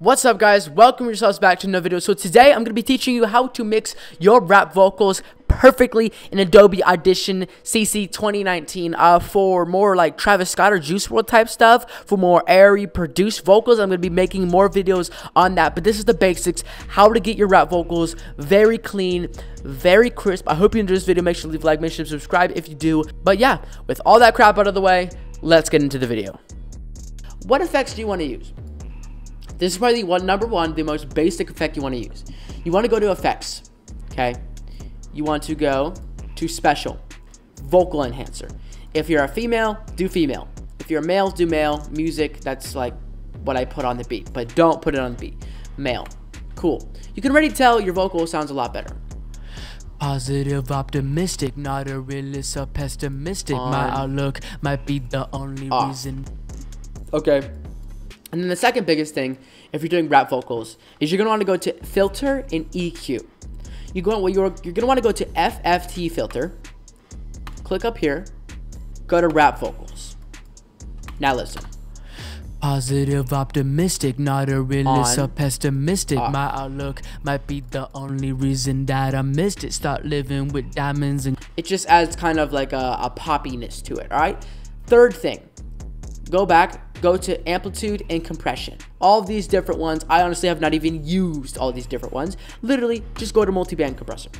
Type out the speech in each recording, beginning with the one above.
What's up guys, welcome yourselves back to another video. So today I'm going to be teaching you how to mix your rap vocals perfectly in Adobe Audition CC 2019 uh, for more like Travis Scott or Juice WRLD type stuff, for more airy produced vocals. I'm going to be making more videos on that, but this is the basics, how to get your rap vocals very clean, very crisp. I hope you enjoyed this video. Make sure to leave a like, make sure to subscribe if you do. But yeah, with all that crap out of the way, let's get into the video. What effects do you want to use? This is probably one number one, the most basic effect you want to use. You want to go to effects, okay? You want to go to special, vocal enhancer. If you're a female, do female. If you're a male, do male. Music, that's like what I put on the beat, but don't put it on the beat. Male, cool. You can already tell your vocal sounds a lot better. Positive, optimistic, not a realist or pessimistic. My outlook might be the only Off. reason. Okay. And then the second biggest thing, if you're doing rap vocals, is you're gonna want to go to filter and EQ. You go, well, you're you're gonna want to go to FFT filter. Click up here. Go to rap vocals. Now listen. Positive, optimistic, not a realist or pessimistic. My outlook might be the only reason that I missed it. Start living with diamonds and It just adds kind of like a, a poppiness to it. All right. Third thing, go back, go to amplitude and compression. All these different ones. I honestly have not even used all these different ones. Literally, just go to multi-band compressor.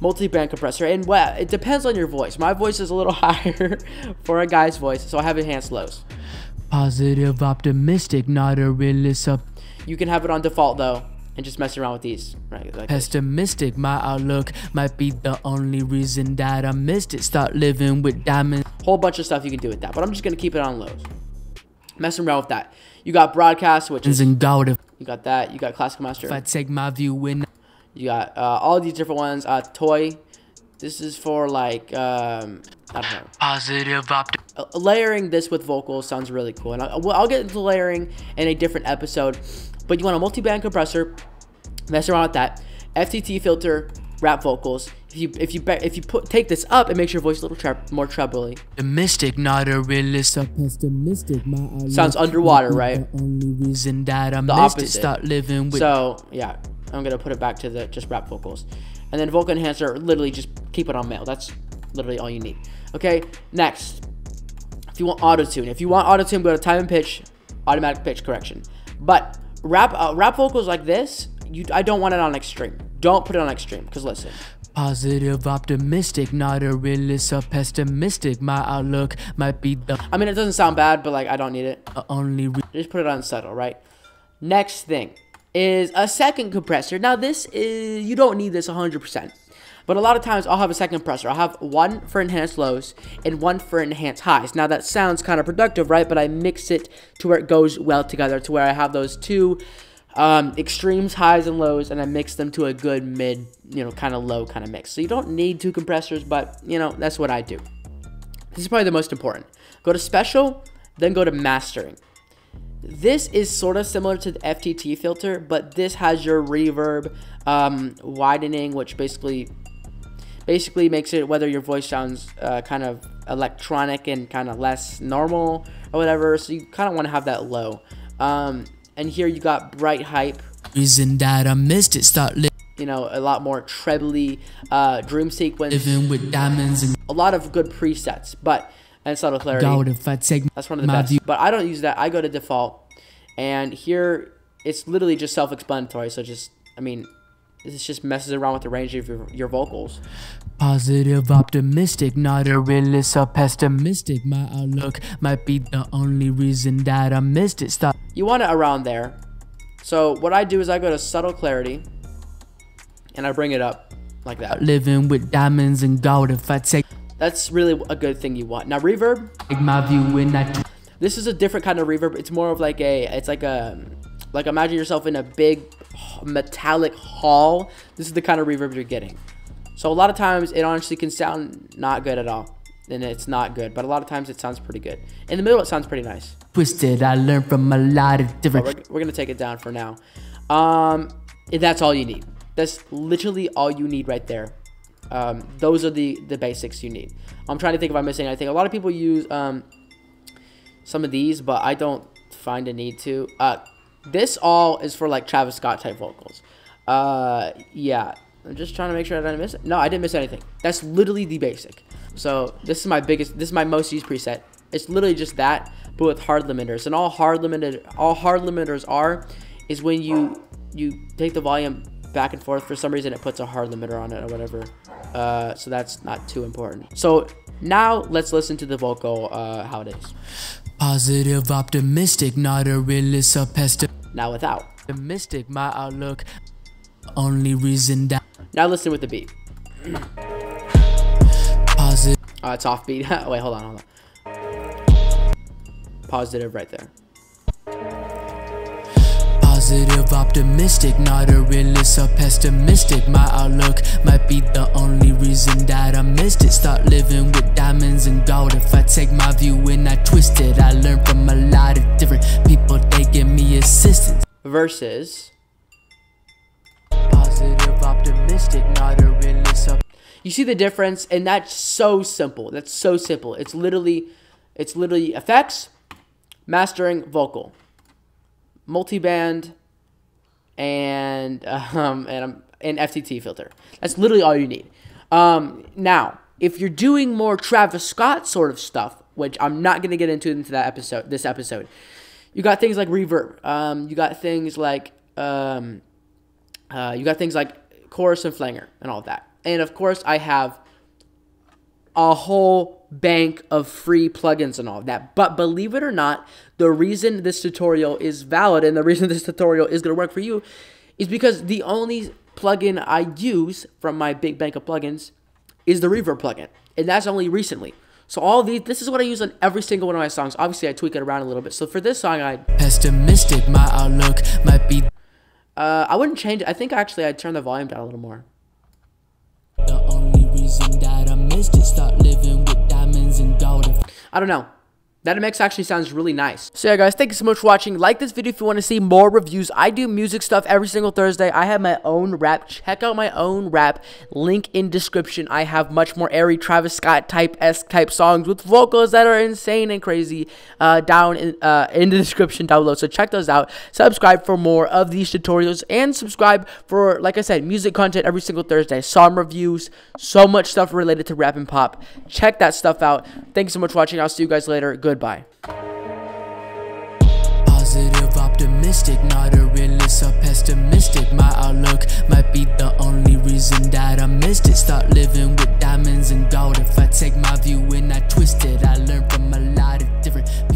Multi-band compressor, and well, it depends on your voice. My voice is a little higher for a guy's voice, so I have enhanced lows. positive, optimistic, not a realist or You can have it on default though, and just mess around with these. Right, like this. pessimistic. My outlook might be the only reason that I missed it. Start living with diamonds. whole bunch of stuff you can do with that. But I'm just gonna keep it on lows. Messing around with that. You got broadcast, which is and gold. You got that. You got classical master. If I take my view win. You got uh, all these different ones. Uh, toy. This is for like um, I don't know. positive, optimistic. Uh, layering this with vocals sounds really cool, and I'll, I'll get into layering in a different episode. But you want a multi-band compressor. Mess around with that. FTT filter, rap vocals. If you if you be- if you put take this up, it makes your voice a little tre- more trebly. The mystic, not a realist pessimistic. My Sounds underwater, right? The only reason that I The opposite. Start living with So yeah, I'm gonna put it back to the just rap vocals, and then vocal enhancer. Literally, just keep it on male. That's literally all you need. Okay, next, if you want auto tune, if you want auto tune, go to time and pitch, automatic pitch correction. But rap uh, rap vocals like this, you I don't want it on extreme. Don't put it on extreme, because listen, positive, optimistic, not a realist or pessimistic. My outlook might be the I mean it doesn't sound bad, but like I don't need it. only re- Just put it on subtle, right? Next thing is a second compressor. Now this is you don't need this 100%. But a lot of times I'll have a second compressor. I'll have one for enhanced lows and one for enhanced highs. Now that sounds kind of productive, right? But I mix it to where it goes well together, to where I have those two um, extremes, highs and lows, and I mix them to a good mid, you know, kind of low kind of mix. So you don't need two compressors, but you know, that's what I do. This is probably the most important. Go to special, then go to mastering. This is sort of similar to the FTT filter, but this has your reverb um, widening, which basically basically makes it whether your voice sounds uh, kind of electronic and kind of less normal or whatever. So you kind of want to have that low. Um, and here you got bright hype, reason that I missed it. Start li- you know, a lot more trebly uh, dream sequence, living with diamonds and a lot of good presets, but and subtle clarity. gold. If I take That's one of the best. view, But I don't use that. I go to default, and here it's literally just self-explanatory. So just, I mean, this just messes around with the range of your, your vocals. positive, optimistic, not a realist or pessimistic. My outlook might be the only reason that I missed it. Start You want it around there. So what I do is I go to subtle clarity, and I bring it up like that. living with diamonds and gold. If I take That's really a good thing you want. Now reverb, my view in, I this is a different kind of reverb. It's more of like a, it's like a, like imagine yourself in a big metallic hall. This is the kind of reverb you're getting. So a lot of times it honestly can sound not good at all. And it's not good, but a lot of times it sounds pretty good. In the middle, it sounds pretty nice. twisted. I learned from a lot of But different. we're, we're gonna take it down for now. Um, that's all you need. That's literally all you need right there. Um, those are the the basics you need. I'm trying to think if I'm missing anything. A lot of people use um, some of these, but I don't find a need to. Uh, This all is for like Travis Scott type vocals. Uh, yeah. I'm just trying to make sure I didn't miss it. No, I didn't miss anything. That's literally the basic. So this is my biggest, this is my most used preset. It's literally just that, but with hard limiters. And all hard limited, all hard limiters are, is when you you take the volume back and forth. For some reason, it puts a hard limiter on it or whatever. Uh, so that's not too important. So now let's listen to the vocal, uh, how it is. Positive, optimistic, not a realist or pessimist. Now without. Optimistic, my outlook. Only reason that Now listen with the beat. Uh, it's offbeat. Wait, hold on, hold on. Positive right there. positive, optimistic, not a realist or pessimistic. My outlook might be the only reason that I missed it. Start living with diamonds and gold. If I take my view and I twist it, I learn from a lot of different people. They give me assistance. Versus. Positive, optimistic, not a realist or You see the difference, and that's so simple. That's so simple. It's literally, it's literally effects, mastering, vocal, multiband, and um, and um, an FTT filter. That's literally all you need. Um, now, if you're doing more Travis Scott sort of stuff, which I'm not gonna get into into that episode, this episode, you got things like reverb. Um, you got things like um, uh, you got things like chorus and flanger and all that. And of course, I have a whole bank of free plugins and all of that. But believe it or not, the reason this tutorial is valid and the reason this tutorial is going to work for you is because the only plugin I use from my big bank of plugins is the reverb plugin. And that's only recently. So all these, this is what I use on every single one of my songs. Obviously, I tweak it around a little bit. So for this song, I pessimistic. My outlook might be uh, I wouldn't change it. I think actually I'd turn the volume down a little more. Living with diamonds and gold. I don't know. That mix actually sounds really nice. So yeah, guys, thank you so much for watching. Like this video if you want to see more reviews. I do music stuff every single Thursday. I have my own rap. Check out my own rap. Link in description. I have much more airy Travis Scott type esque type songs with vocals that are insane and crazy uh, down in, uh, in the description down below. So check those out. Subscribe for more of these tutorials and subscribe for, like I said, music content every single Thursday. Song reviews, so much stuff related to rap and pop. Check that stuff out. Thanks so much for watching. I'll see you guys later. Goodbye. Positive, optimistic, not a realist or pessimistic. My outlook might be the only reason that I missed it. Start living with diamonds and gold. If I take my view and I twist it, I learn from a lot of different people.